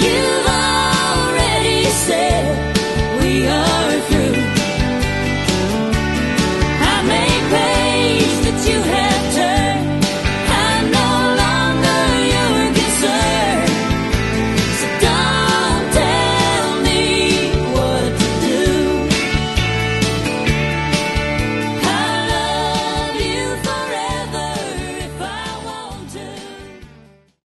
you.